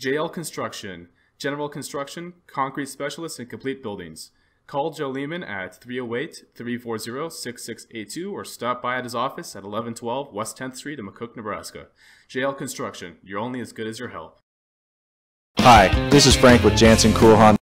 JL Construction, General Construction, Concrete Specialists, and Complete Buildings. Call Joe Lehman at 308 340 6682 or stop by at his office at 1112 West 10th Street in McCook, Nebraska. JL Construction, you're only as good as your help. Hi, this is Frank with Jansen Coolhahn.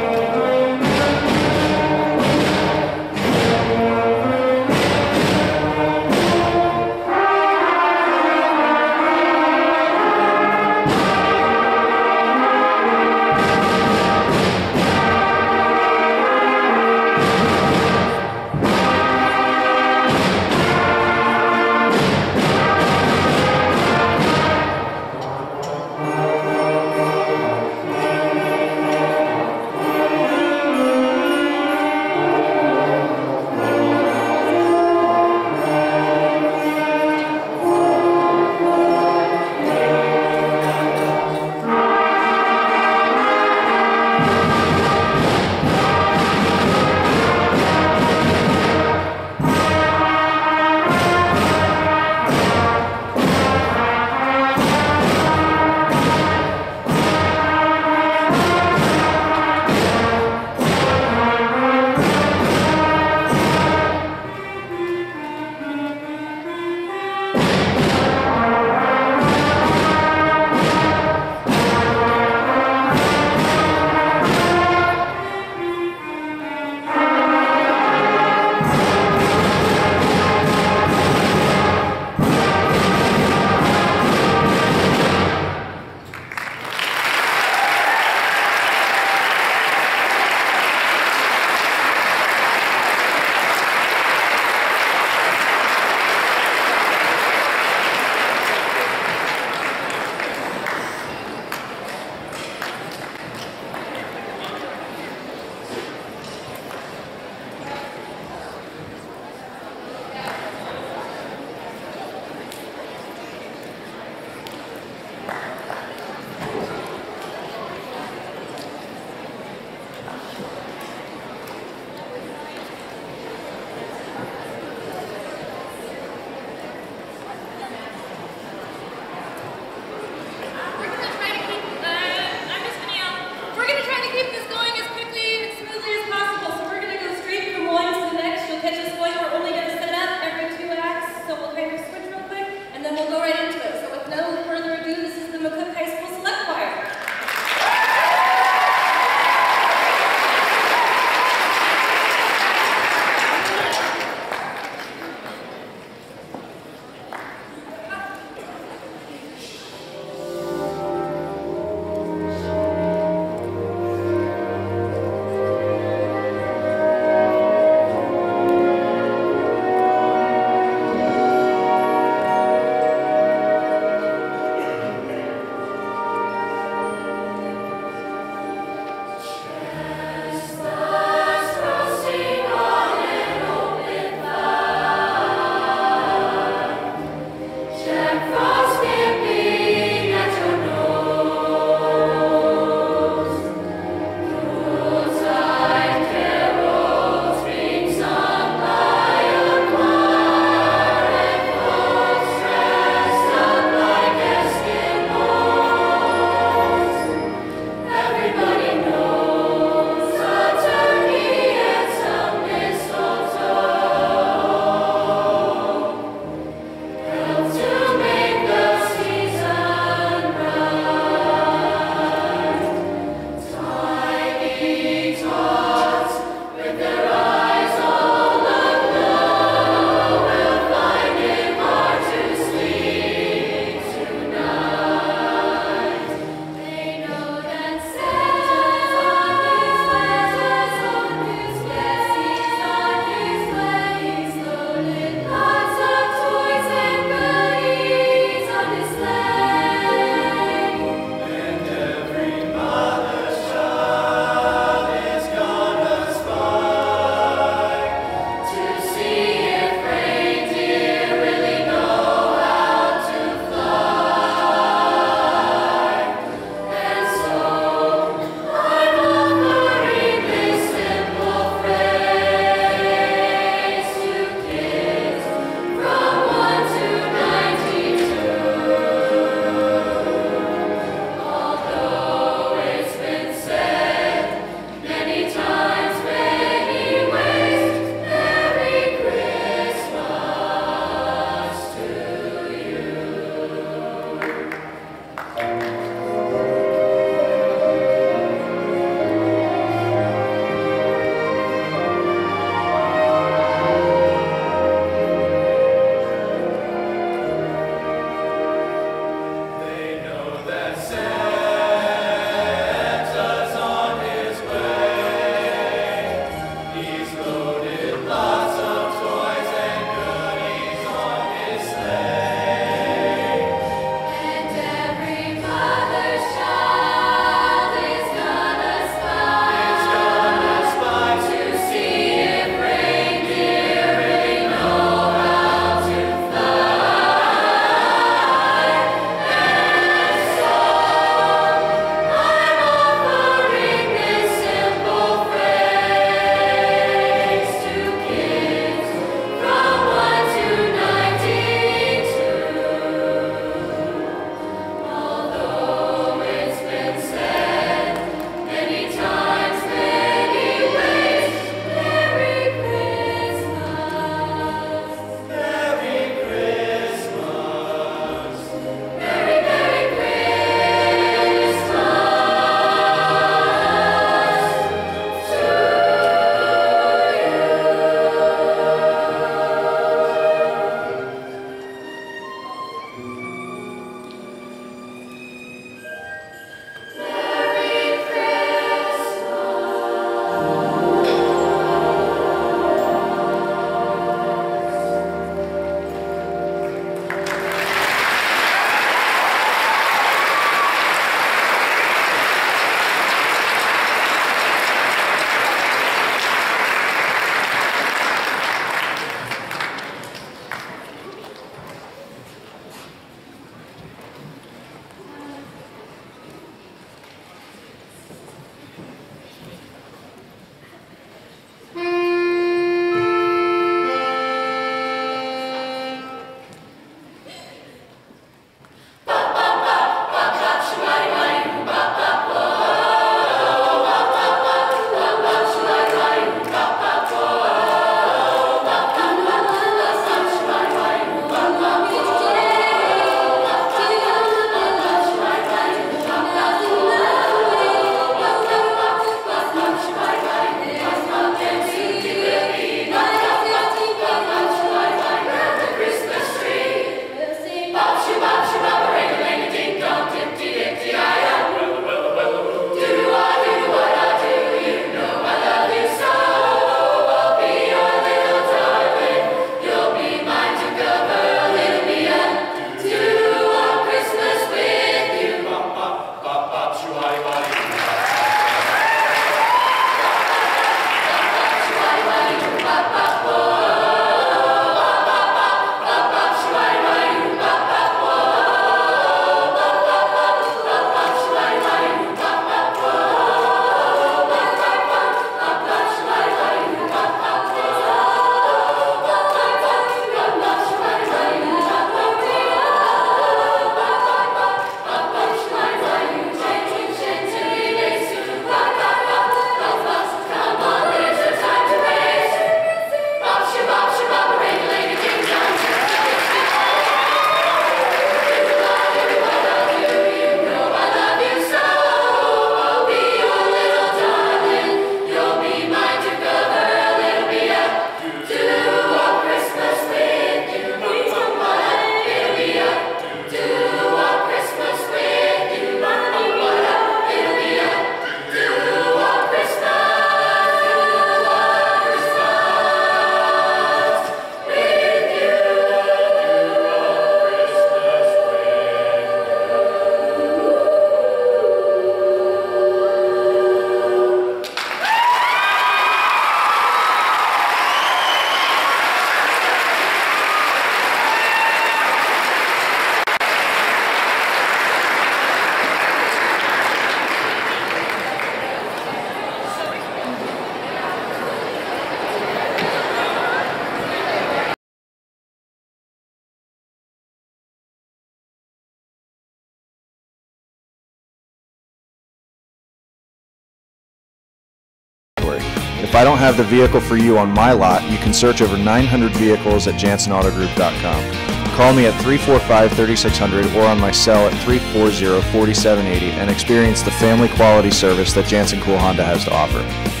I don't have the vehicle for you on my lot, you can search over 900 vehicles at JansonAutoGroup.com. Call me at 345-3600 or on my cell at 340-4780 and experience the family quality service that Jansen Cool Honda has to offer.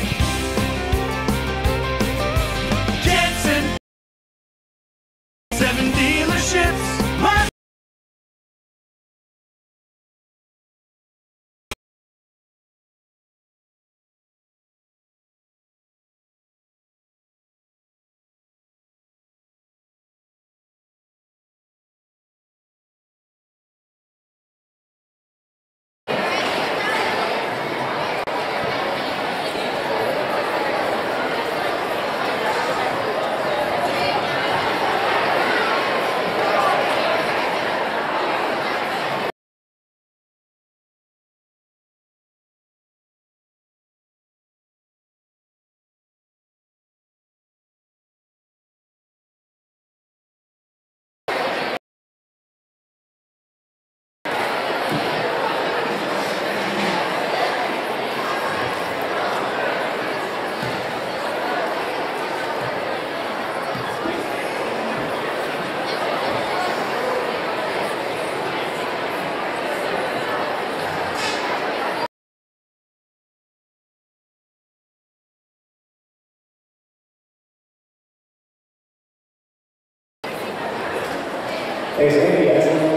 es ella, es una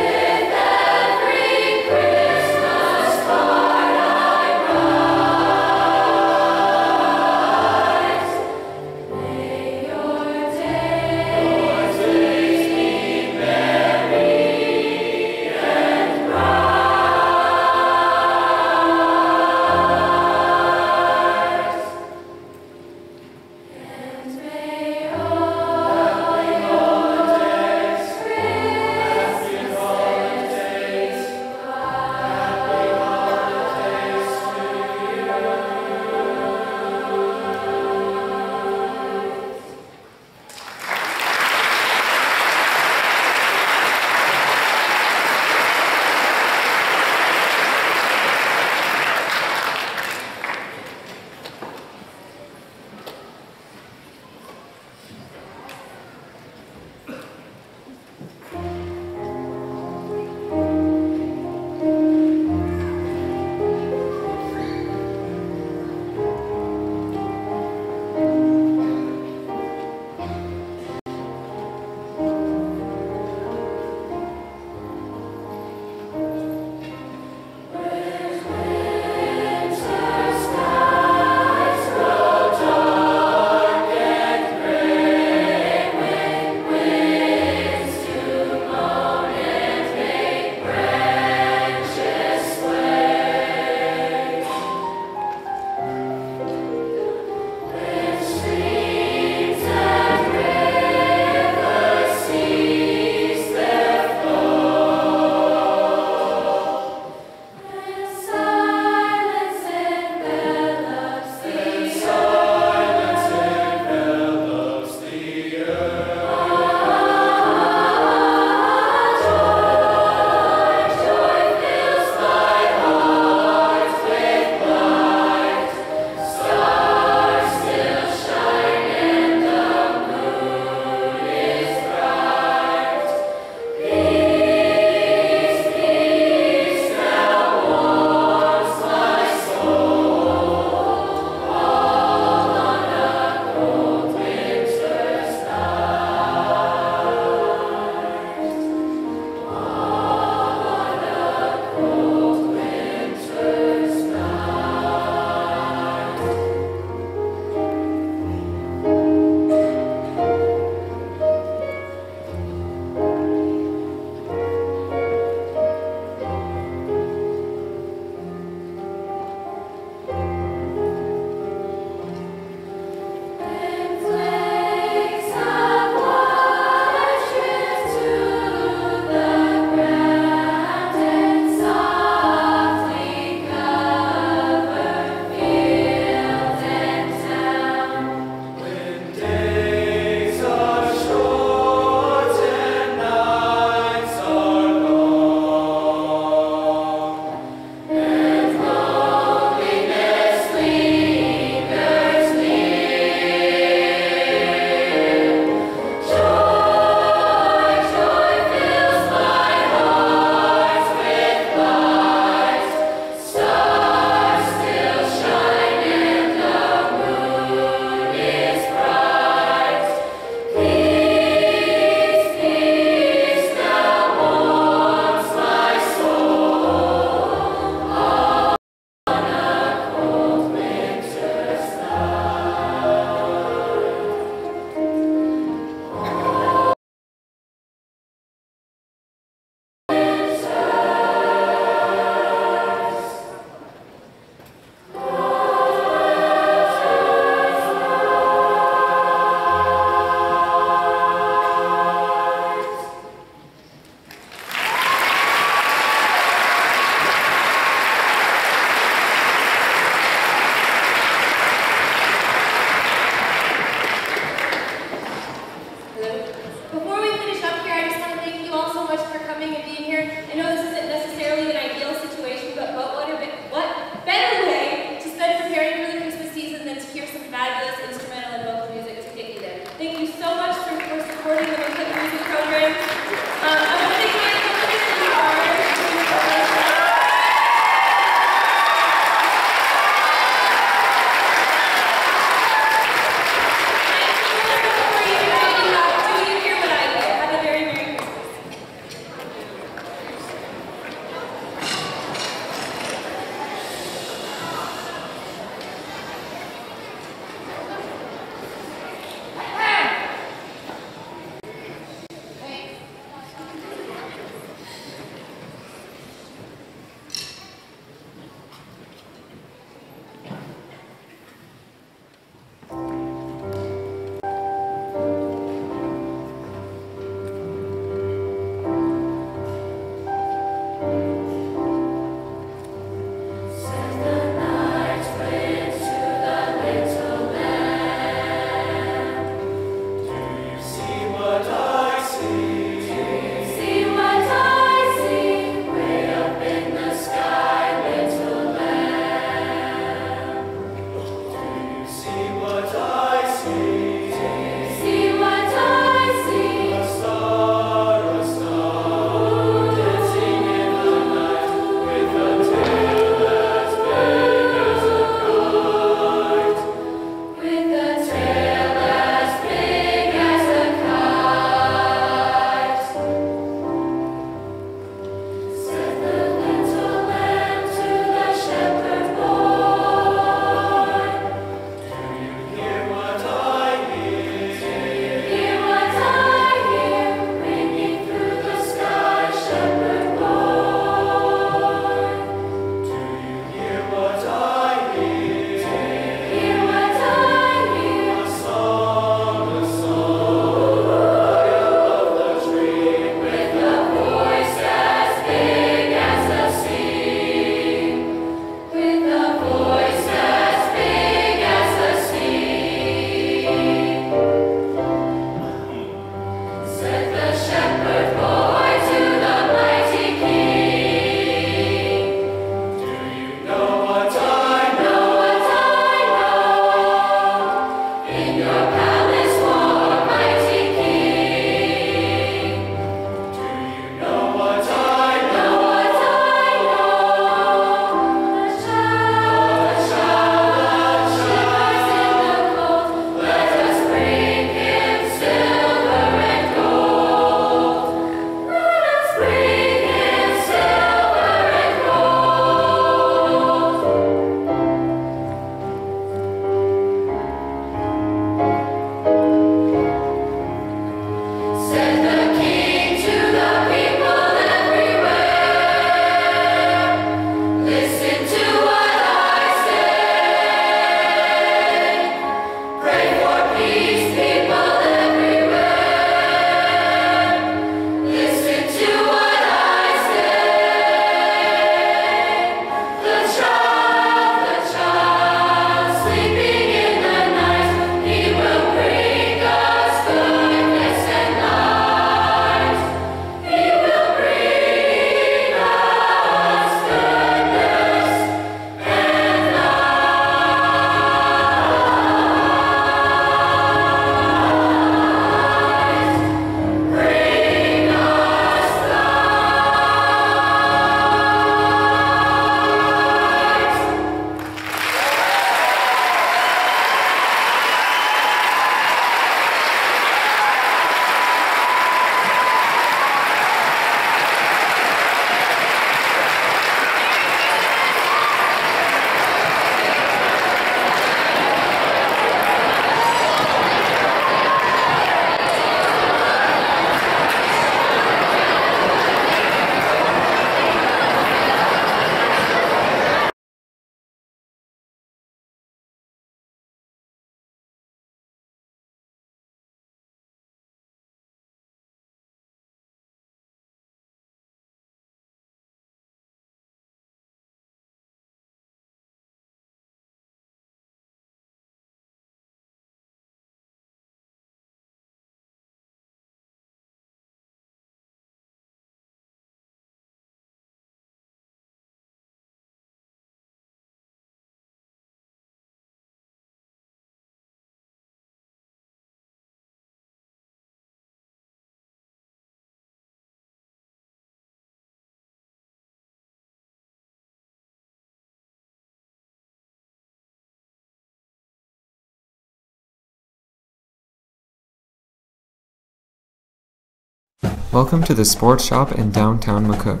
Welcome to the Sports Shop in downtown McCook.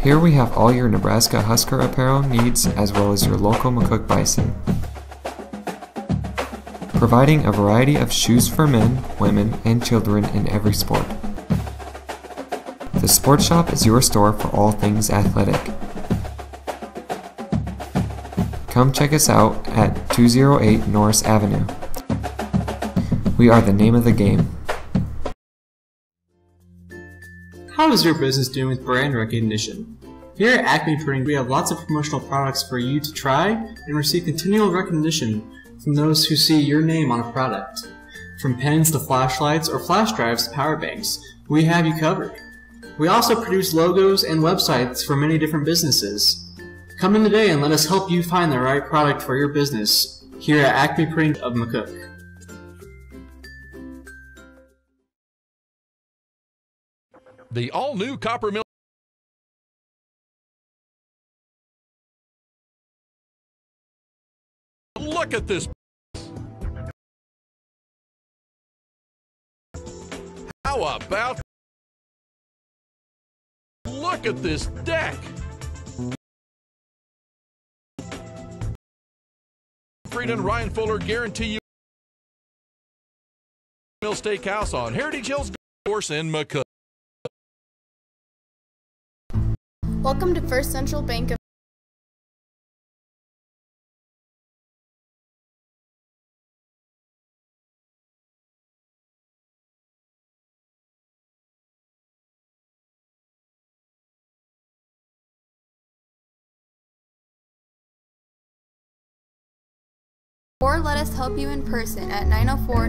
Here we have all your Nebraska Husker apparel needs as well as your local McCook Bison. Providing a variety of shoes for men, women, and children in every sport. The Sports Shop is your store for all things athletic. Come check us out at 208 Norris Avenue. We are the name of the game. Is your business doing with brand recognition? Here at Acme Printing, we have lots of promotional products for you to try and receive continual recognition from those who see your name on a product. From pens to flashlights or flash drives to power banks, we have you covered. We also produce logos and websites for many different businesses. Come in today and let us help you find the right product for your business here at Acme Printing of McCook. The all new Copper Mill. Look at this. How about. Look at this deck. Fried and Ryan Fuller guarantee you. Mill Steakhouse on Heritage Hills Course in McCook. Welcome to First Central Bank of or let us help you in person at 904